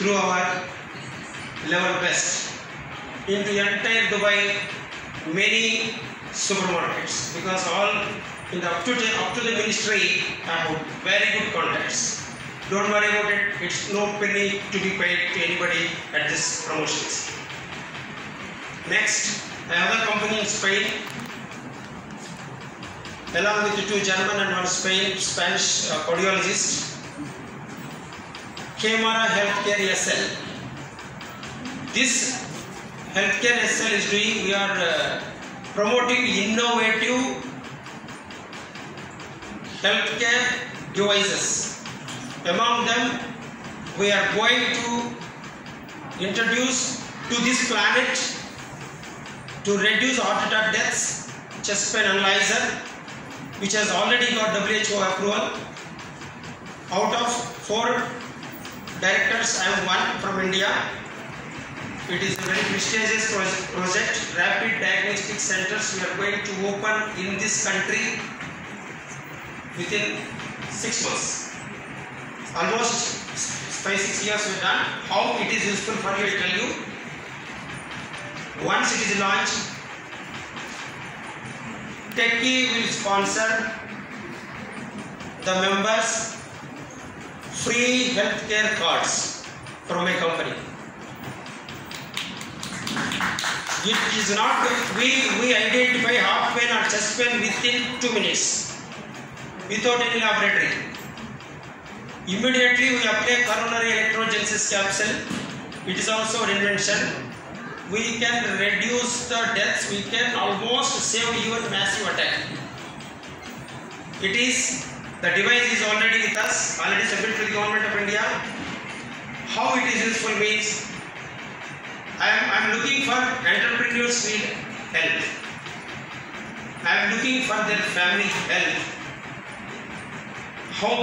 through our level best into entire Dubai many supermarkets because all in the up to the, up to the ministry have very good contacts. Don't worry about it. It's no penny to be paid to anybody at this promotions. Next, another company in Spain, along with the two German and one Spain Spanish uh, cardiologist, Kemara Healthcare SL. This Healthcare SL is doing, we are uh, promoting innovative healthcare devices. Among them, we are going to introduce to this planet to reduce heart attack deaths, chest pain analyzer, which has already got WHO approval. Out of four directors, I am one from India. It is a very prestigious project. Rapid diagnostic centers we are going to open in this country within six months. Almost five six years we've done. How it is useful for you, I tell you. Once it is launched, Techie will sponsor the members free healthcare cards from a company. It is not we we identify heart pain or chest pain within two minutes without any laboratory. Immediately we apply coronary electrogenesis capsule. It is also an invention. We can reduce the deaths. We can almost save even massive attack. It is the device is already with us, already submitted to the government of India. How it is useful means I am, I am looking for entrepreneurs need help. I am looking for their family help. How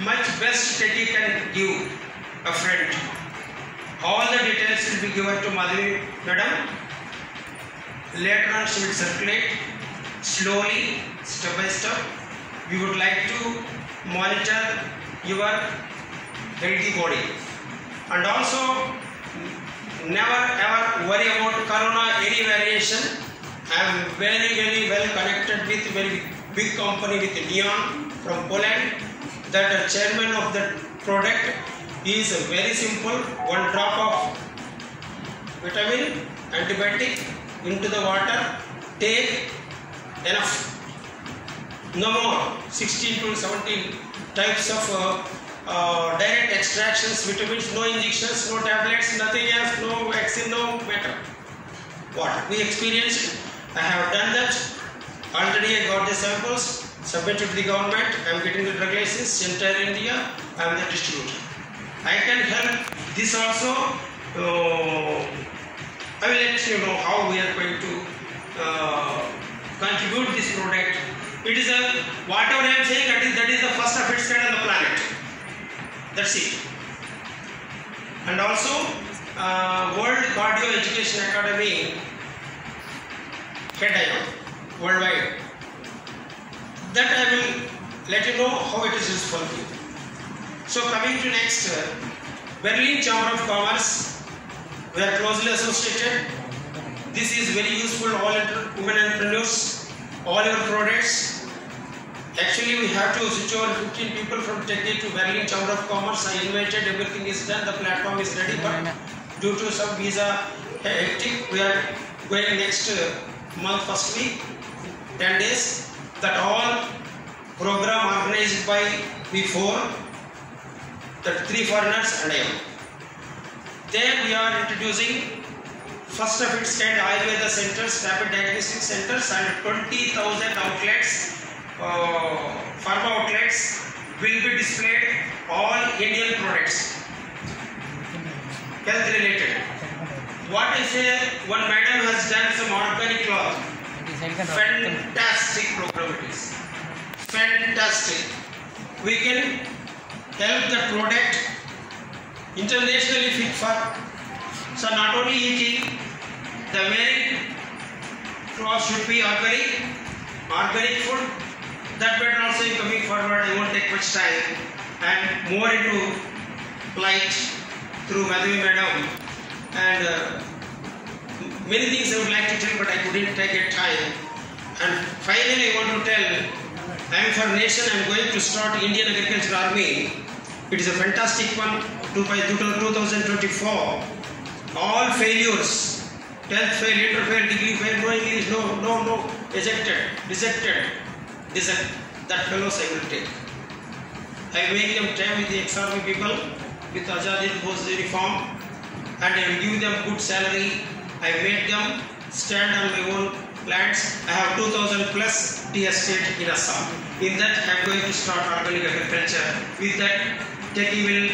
much best Teddy can give a friend. All the details will be given to Madhavi Madam. Later on she will circulate slowly, step by step. We would like to monitor your healthy body. And also never ever worry about corona any variation. I am very very well connected with very big company with neon from poland. That the chairman of the product is very simple. One drop of vitamin antibiotic into the water. Take enough no more 16 to 17 types of uh, uh, direct extractions, vitamins, no injections, no tablets, nothing else, no vaccine, no matter. What we experienced, I have done that. Already I got the samples, submitted to the government. I am getting the drug license, entire India. I am the distributor. I can help this also. Uh, I will let you know how we are going to uh, contribute this product. It is a whatever I am saying. That is that is the first of its kind on the planet. That's it. And also, uh, World Cardio Education Academy, head I worldwide. That I will let you know how it is useful for you. So coming to next, uh, Berlin Chamber of Commerce, we are closely associated. This is very useful all women entrepreneurs, all your products. Actually, we have to switch over 15 people from Techie to Berlin Chamber of Commerce. I invited, everything is done, the platform is ready, but due to some visa hectic, we are going next uh, month, first week, 10 days. That all program organized by before, that three foreigners and I am. There we are introducing first of its kind Ayurveda centers, rapid diagnostic centers, and 20,000 outlets uh, pharma outlets will be displayed all Indian products health related. What is say, one madam has done some organic cloth. Fantastic program it is. Fantastic. We can help the product internationally fit for. So not only eating, the wearing cloth should be organic, organic food. That better also in coming forward. I won't take much time and more into plight through Madhavi Madam and uh, many things I would like to tell but I couldn't take a time. And finally I want to tell I am for nation I am going to start Indian Agriculture Army. It is a fantastic one to by 2024. All failures, 10th fail, inter fail, degree fail, no English, no, no, no, ejected, rejected, dissect. That fellows I will take. I make them time with the ex-army people with Azad Hind Bose uniform and I give them good salary. I made them stand on my own lands. I have 2000 plus tea estate in Assam. In that I am going to start organic agriculture. With that, Techie will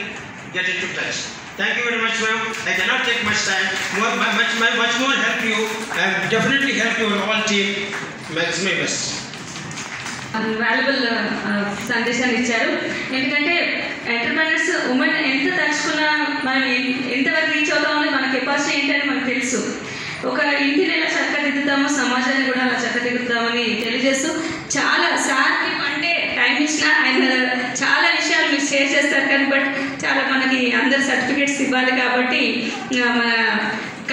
get into touch. Thank you very much, ma'am. I cannot take much time. More, much, much, much more help you. I definitely help you on all team. Maximum best. Valuable uh, uh, సందేశాన్ని ఇచ్చారు. ఎందుకంటే entrepreneurs women ఎంత తలుచుకున్నా మనం ఎంతవరకు reach అవుతామో మన capacity ఏంటని మనకు తెలుసు. ఒక ఇంటిని ఎలా చక్కదిద్దుతామో సమాజాన్ని కూడా అలా చక్కదిద్దుతామని తెలియజేస్తూ చాలా సార్కి అంటే టైం ఇచ్చినా ఆయన చాలా విషయాలు మీరు షేర్ చేస్తారు కానీ బట్ చాలా మనకి అందరు సర్టిఫికేట్స్ ఇవ్వాలి కాబట్టి మన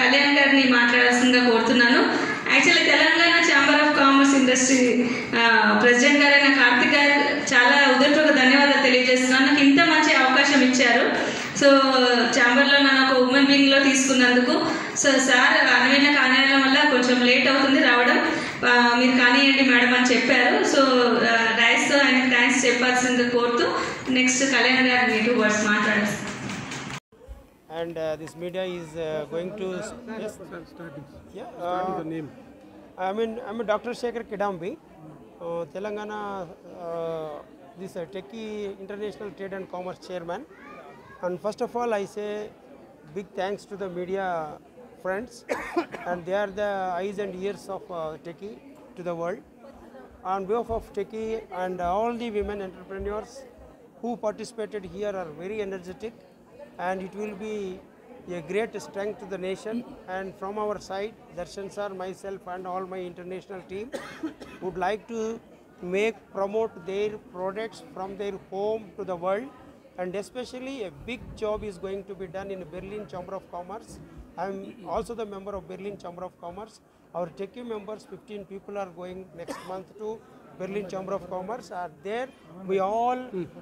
కళ్యాణ్ గారిని మాట్లాడాల్సిందిగా కోరుతున్నాను. Actually Telangana chamber of commerce industry president గారైన కార్తిక్ గారు చాలా ఉదయపూర్వక ధన్యవాదాలు తెలియజేస్తున్నాను. నాకు ఇంత మంచి అవకాశం ఇచ్చారు. సో ఛాంబర్లో నన్ను ఒక ఉమెన్ బీయింగ్లో తీసుకున్నందుకు. సో సార్ అనవైన కానియడం వల్ల కొంచెం లేట్ అవుతుంది రావడం. మీరు కానియండి మేడం అని చెప్పారు. సో రైస్తో ఆయనకు థ్యాంక్స్ చెప్పాల్సిందిగా కోరుతూ next Kalyan garu two words మాట్లాడేస్తాను. And uh, this media is uh, going to yes? Yeah uh, the name. I mean i'm dr shekhar kidambi uh, telangana uh, this uh, techie international trade and commerce chairman. And first of all i say big thanks to the media friends. And they are the eyes and ears of uh, techie to the world. On behalf of techie and all the women entrepreneurs who participated here are very energetic and it will be a great strength to the nation. And from our side darshan sir myself and all my international team would like to make promote their products from their home to the world. And especially a big job is going to be done in berlin chamber of commerce. I am also the member of berlin chamber of commerce. Our techie members 15 people are going next month to Berlin Chamber of Commerce are there. We all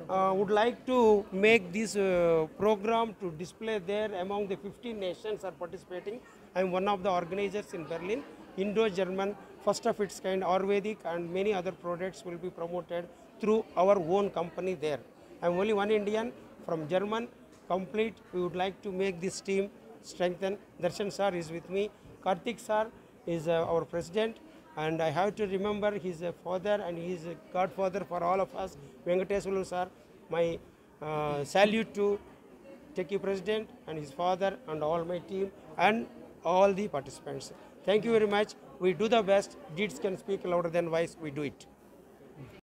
uh, would like to make this uh, program to display there among the 15 nations are participating. I am one of the organizers in Berlin. Indo-German, first of its kind, Ayurvedic and many other products will be promoted through our own company there. I am only one Indian from German, complete. We would like to make this team strengthen. Darshan sir is with me. Karthik sir is uh, our president and I have to remember his father and his godfather for all of us, Venkateswarlu sir. My uh, salute to Techie president and his father and all my team and all the participants. Thank you very much. We do the best. Deeds can speak louder than voice. We do it.